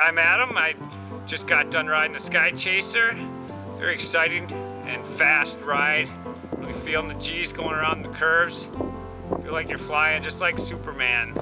I'm Adam. I just got done riding the Sky Chaser. Very exciting and fast ride. Really feeling the G's going around the curves. Feel like you're flying just like Superman.